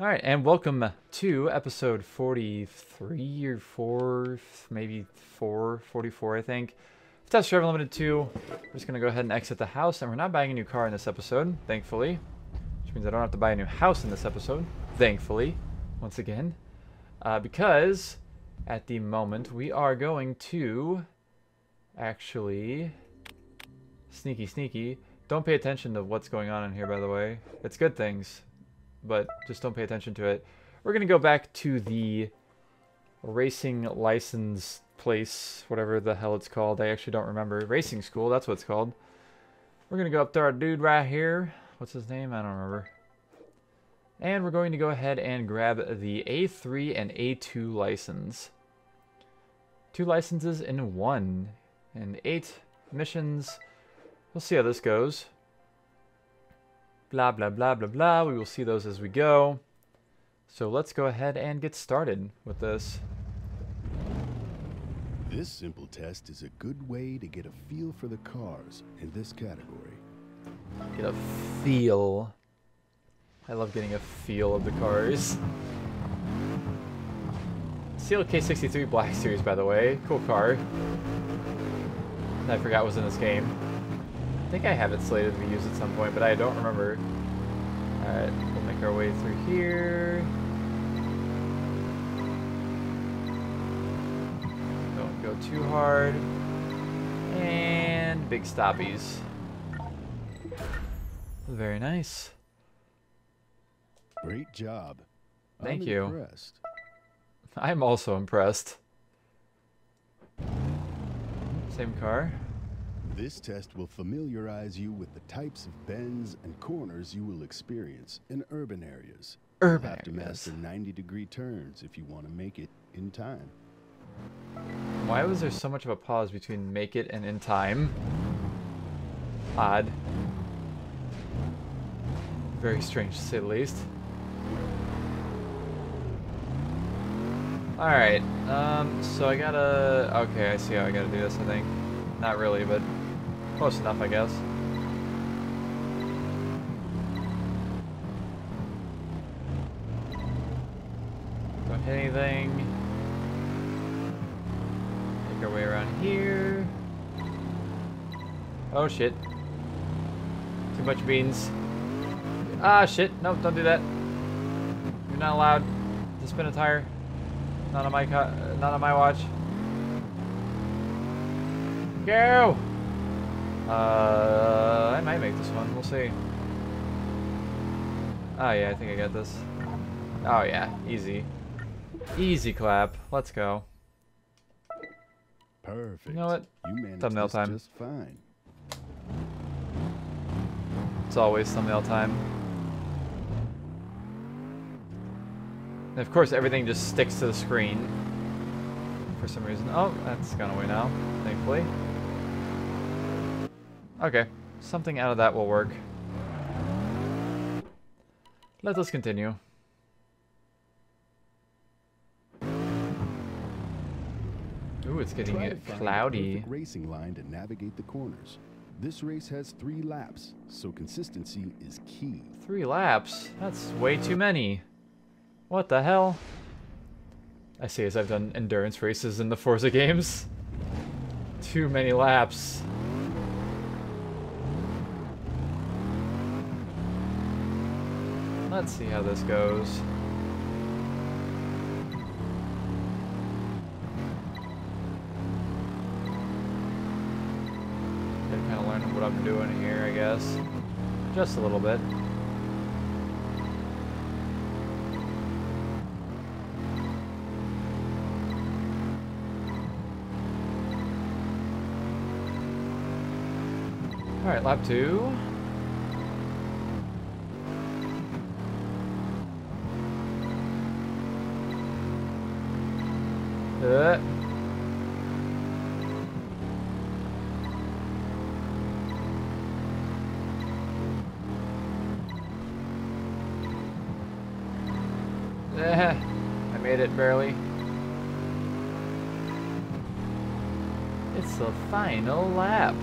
All right, and welcome to episode 43 or 4, maybe 4, 44, I think. Test Drive Unlimited 2. We're just going to go ahead and exit the house, and we're not buying a new car in this episode, thankfully. Which means I don't have to buy a new house in this episode, thankfully, once again. Uh, because at the moment we are going to actually sneaky sneaky don't pay attention to what's going on in here by the way it's good things but just don't pay attention to it. We're gonna go back to the racing license place whatever the hell it's called. I actually don't remember. Racing school that's what it's called. We're gonna go up to our dude right here. What's his name? I don't remember. And we're going to go ahead and grab the A3 and A2 license. Two licenses in one and eight missions. We'll see how this goes. Blah, blah, blah, blah, blah. We will see those as we go. So let's go ahead and get started with this. This simple test is a good way to get a feel for the cars in this category. Get a feel. I love getting a feel of the cars. CLK63 Black Series, by the way. Cool car. I forgot was in this game. I think I have it slated to be used at some point, but I don't remember. Alright, we'll make our way through here. Don't go too hard. And big stoppies. Very nice. Great job. Thank I'm you. Impressed. I'm also impressed. Same car. This test will familiarize you with the types of bends and corners you will experience in urban areas. Urban You'll have to master 90 degree turns if you want to make it in time. Why was there so much of a pause between make it and in time? Odd. Very strange to say the least. Alright, um, so I gotta... Okay, I see how I gotta do this, I think. Not really, but close enough, I guess. Don't hit anything. Make our way around here. Oh shit. Too much beans. Ah shit, nope, don't do that. You're not allowed to spin a tire. Not on my not on my watch. Go! Uh, I might make this one, we'll see. Oh yeah, I think I got this. Oh yeah, easy. Easy clap, let's go. Perfect. You know what? You managed Thumbnail time. just fine. It's always thumbnail time. And of course, everything just sticks to the screen for some reason. Oh, that's gone away now, thankfully. Okay, something out of that will work. Let us continue. Ooh, it's getting Try to find the cloudy. racing line to navigate the corners. This race has three laps, so consistency is key. Three laps? That's way too many. What the hell? I say as I've done endurance races in the Forza games. Too many laps. Let's see how this goes. Kind of learn what I'm doing here, I guess. Just a little bit. Alright, lap two. Eh, I made it barely. It's the final lap.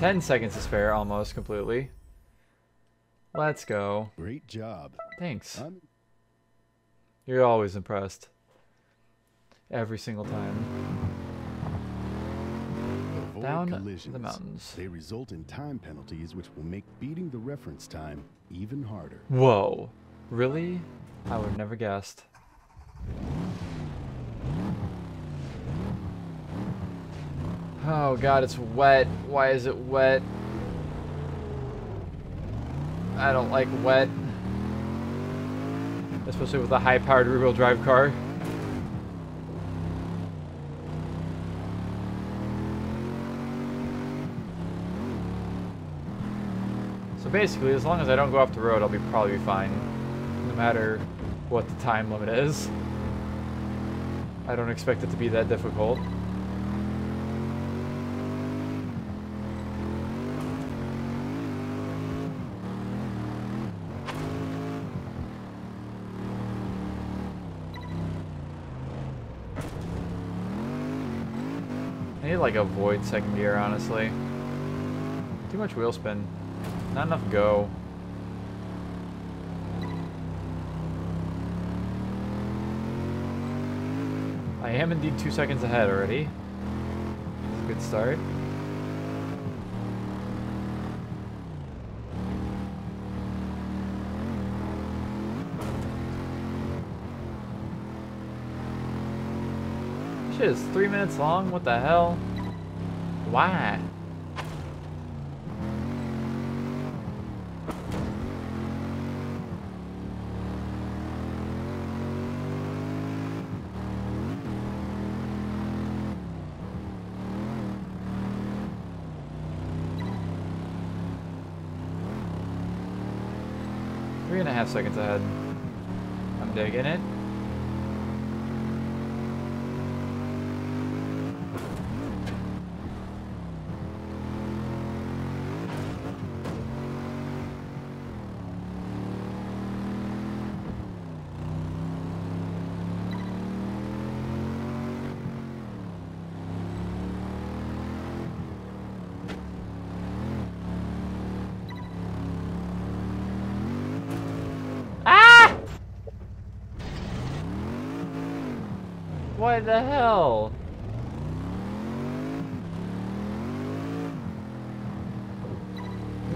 10 seconds to spare, almost completely. Let's go. Great job. Thanks. I'm You're always impressed. Every single time. Avoid Down the collisions. mountains. They result in time penalties which will make beating the reference time even harder. Whoa. Really? I would have never guessed. Oh god, it's wet. Why is it wet? I don't like wet. Especially with a high-powered rear-wheel drive car. So basically, as long as I don't go off the road, I'll be probably fine. No matter what the time limit is. I don't expect it to be that difficult. Like avoid second gear, honestly. Too much wheel spin. Not enough go. I am indeed two seconds ahead already. That's a good start. Shit is three minutes long? What the hell? Why? Three and a half seconds ahead. I'm digging it. What the hell?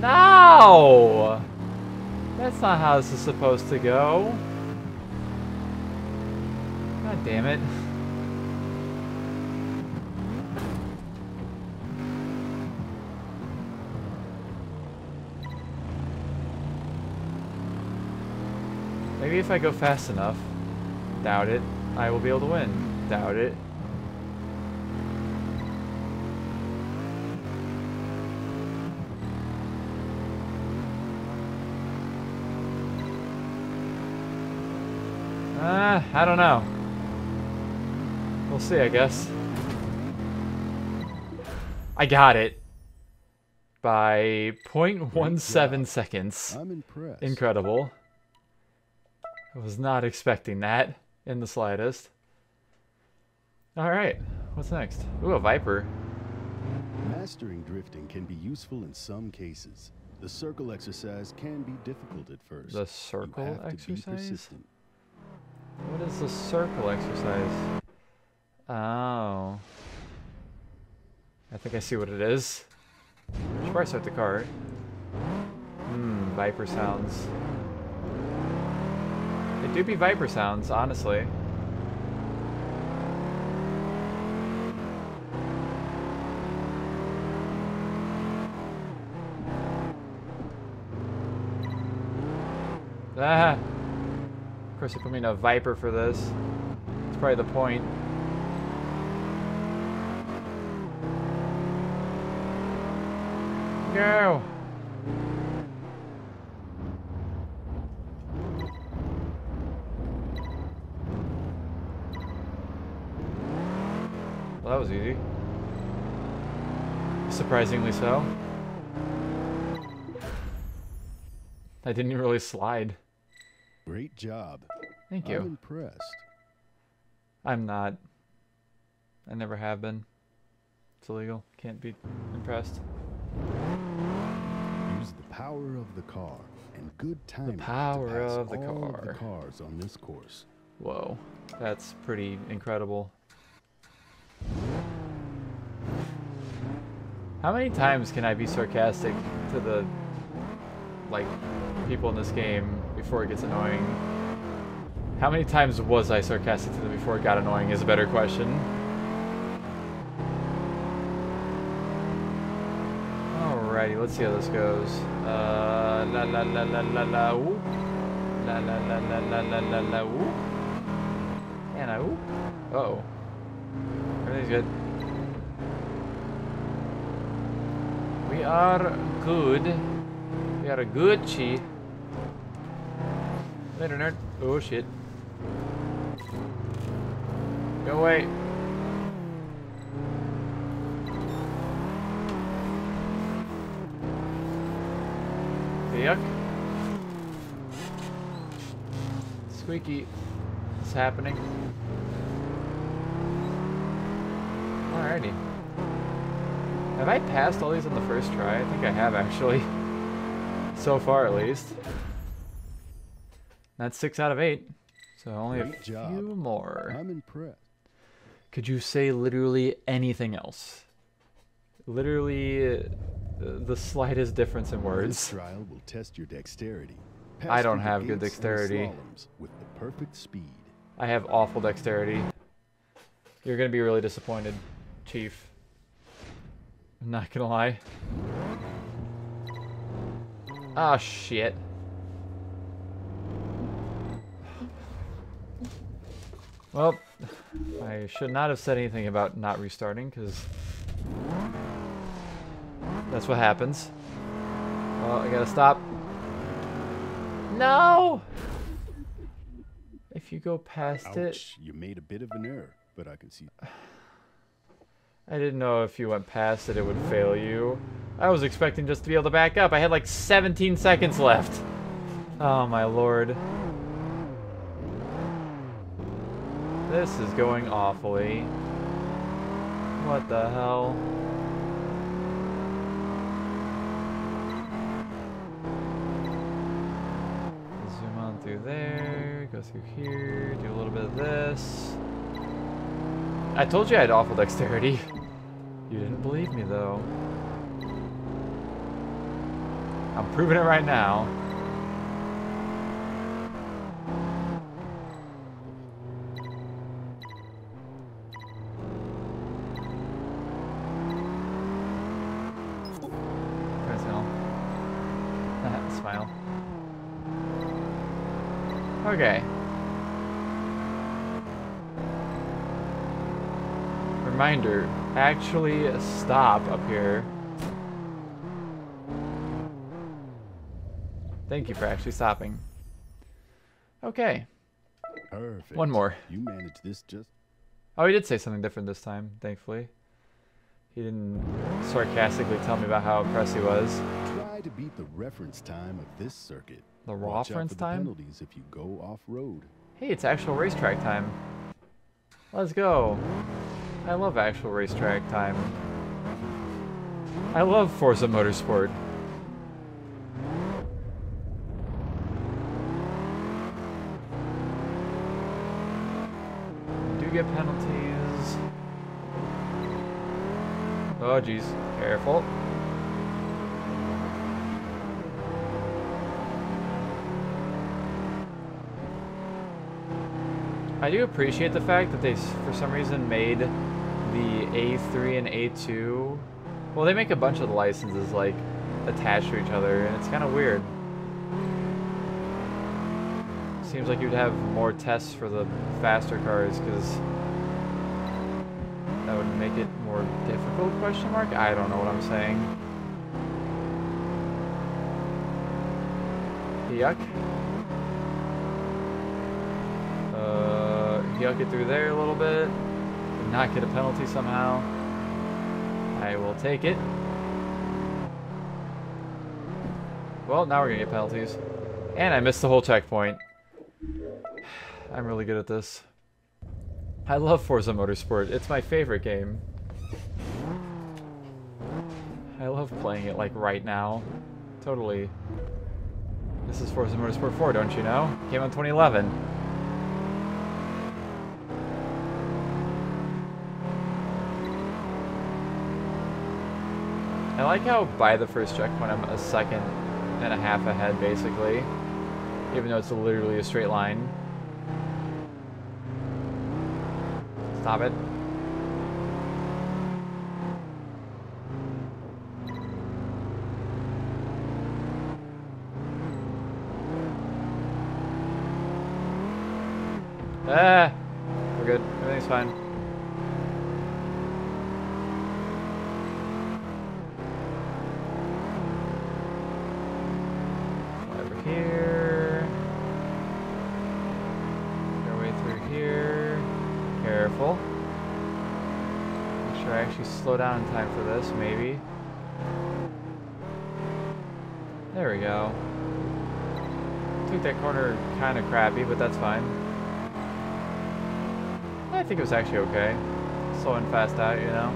No! That's not how this is supposed to go. God damn it. Maybe if I go fast enough, doubt it, I will be able to win. Doubt it. Uh, I don't know. We'll see, I guess. I got it. By 0.17 seconds. I'm impressed. Incredible. I was not expecting that in the slightest. Alright, what's next? Ooh, a Viper. Mastering drifting can be useful in some cases. The circle exercise can be difficult at first. The circle You have to be persistent. What is the circle exercise? Oh. I think I see what it is. Should probably start the car. Hmm, Viper sounds. They do be Viper sounds, honestly. Ah! Of course, they put me in a Viper for this. That's probably the point. Go! Well, that was easy. Surprisingly so. I didn't really slide. Great job. Thank you. I'm impressed. I'm not. I never have been. It's illegal. Can't be impressed. Use the power of the car and good timing power to pass of the all car. of the cars on this course. Whoa, that's pretty incredible. How many times can I be sarcastic to the like people in this game before it gets annoying? How many times was I sarcastic to them before it got annoying is a better question. Alrighty, let's see how this goes. Uh, la la la la la la whoop. La la la la la la la la whoop. And I whoop. Uh oh. Everything's good. We are good. We are a good chi. Later, nerd. Oh shit. Go away. Yuck. Squeaky. It's happening. Alrighty. Have I passed all these on the first try? I think I have actually. So far at least. That's six out of eight. So only a Great job. few more. I'm impressed. Could you say literally anything else? Literally uh, the slightest difference in This words. trial will test your dexterity. I don't have good dexterity. With the perfect speed. I have awful dexterity. You're gonna be really disappointed, Chief. I'm not gonna lie. Ah, shit. Well, I should not have said anything about not restarting, because that's what happens. Well, I gotta stop. No! If you go past it, you made a bit of an error, but I can see. I didn't know if you went past it, it would fail you. I was expecting just to be able to back up. I had like 17 seconds left. Oh my lord. This is going awfully. What the hell? Zoom on through there, go through here, do a little bit of this. I told you I had awful dexterity. You didn't believe me though. I'm proving it right now. Reminder, actually stop up here. Thank you for actually stopping. Okay. Perfect. One more. You managed this just. Oh, he did say something different this time, thankfully. He didn't sarcastically tell me about how impressed he was. Try to beat the reference time of this circuit. The Watch out reference time? penalties if you go off road. Hey, it's actual racetrack time. Let's go. I love actual racetrack time. I love Forza Motorsport. Do get penalties. Oh, jeez. Careful. I do appreciate the fact that they, for some reason, made the A3 and A2. Well, they make a bunch of the licenses like attached to each other, and it's kind of weird. Seems like you'd have more tests for the faster cars, because that would make it more difficult? Question mark. I don't know what I'm saying. Yuck. Uh, yuck it through there a little bit. Not get a penalty somehow. I will take it. Well, now we're gonna get penalties. And I missed the whole checkpoint. I'm really good at this. I love Forza Motorsport. It's my favorite game. I love playing it like right now. Totally. This is Forza Motorsport 4, don't you know? Came out in 2011. I like how by the first checkpoint I'm a second and a half ahead, basically. Even though it's literally a straight line. Stop it. Ah! We're good. Everything's fine. Here. Make our way through here. Careful. Make sure I actually slow down in time for this, maybe. There we go. Took that corner kind of crappy, but that's fine. I think it was actually okay. Slow and fast out, you know?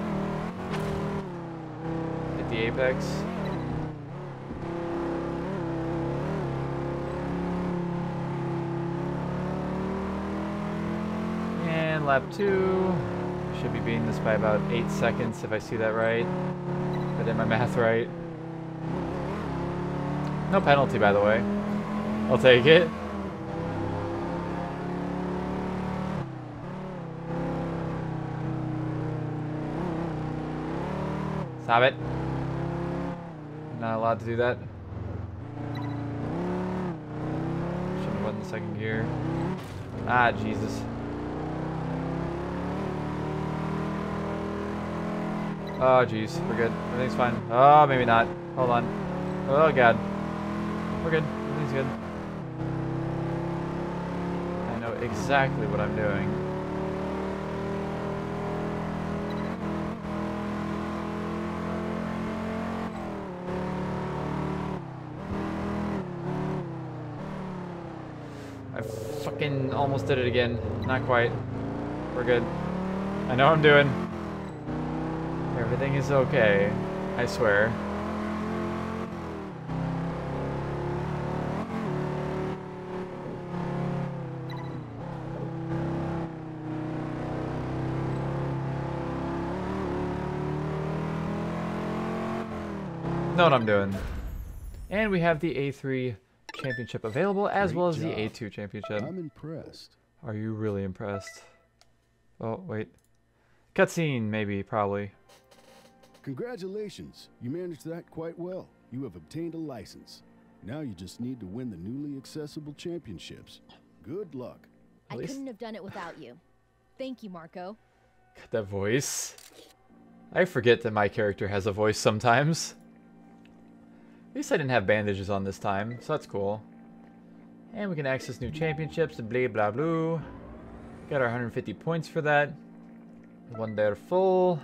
Hit the apex. And lap two. Should be beating this by about eight seconds if I see that right. If I did my math right. No penalty, by the way. I'll take it. Stop it. Not allowed to do that. Shouldn't have went in the second gear. Ah, Jesus. Oh, jeez. We're good. Everything's fine. Oh, maybe not. Hold on. Oh, God. We're good. Everything's good. I know exactly what I'm doing. I fucking almost did it again. Not quite. We're good. I know what I'm doing. Everything is okay. I swear. Know what I'm doing. And we have the A3 championship available as Great well as the. A2 championship. I'm impressed. Are you really impressed? Oh, wait. Cutscene, maybe, probably. Congratulations. You managed that quite well. You have obtained a license. Now you just need to win the newly accessible championships. Good luck. I couldn't have done it without you. Thank you, Marco. Got that voice. I forget that my character has a voice sometimes. At least I didn't have bandages on this time, so that's cool. And we can access new championships and blah blah blah. Got our 150 points for that. One there full.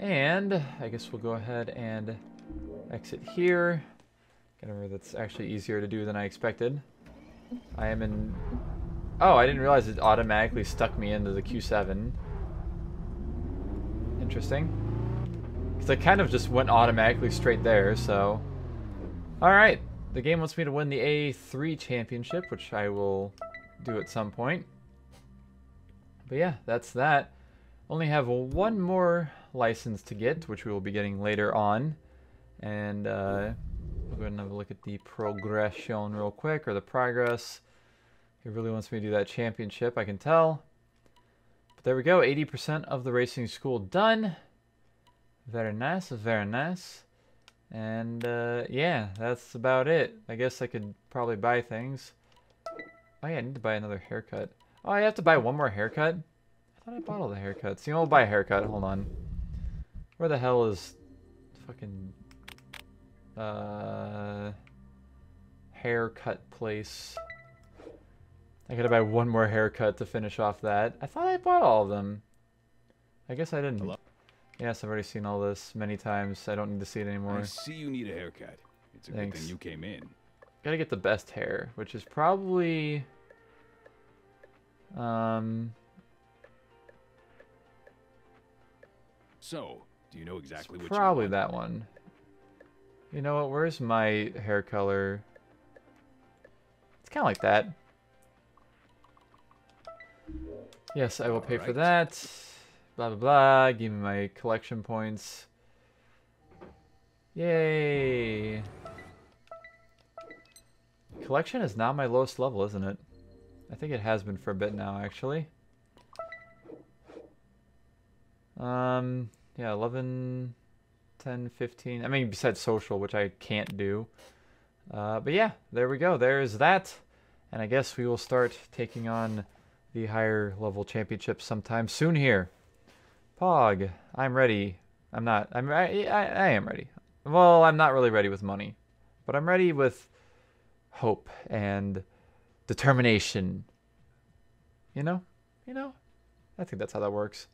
And I guess we'll go ahead and exit here. Over that's actually easier to do than I expected. I am in... Oh, I didn't realize it automatically stuck me into the Q7. Interesting. Because I kind of just went automatically straight there, so... Alright, the game wants me to win the A3 championship, which I will do at some point. But yeah, that's that. Only have one more license to get, which we will be getting later on. And uh, we'll go ahead and have a look at the progression real quick, or the progress. He really wants me to do that championship, I can tell. But there we go, 80% of the racing school done. Very nice, very nice. And uh, yeah, that's about it. I guess I could probably buy things. Oh yeah, I need to buy another haircut. Oh, I have to buy one more haircut? I thought I bought all the haircuts. You know, I'll buy a haircut. Hold on. Where the hell is fucking uh haircut place? I gotta buy one more haircut to finish off that. I thought I bought all of them. I guess I didn't. Hello? Yes, I've already seen all this many times. I don't need to see it anymore. I see you need a haircut. It's a good thing you came in. Gotta get the best hair, which is probably... Um, So, Do you know exactly It's what probably that one. You know what? Where's my hair color? It's kind of like that. Yes, I will pay for that. Blah, blah, blah. Give me my collection points. Yay. Collection is now my lowest level, isn't it? I think it has been for a bit now, actually. Um, yeah, 11, 10, 15. I mean, besides social, which I can't do. Uh, but yeah, there we go. There's that. And I guess we will start taking on the higher level championships sometime soon here. Pog, I'm ready. I'm not. I'm. I, I, I am ready. Well, I'm not really ready with money, but I'm ready with hope and determination. You know, you know. I think that's how that works.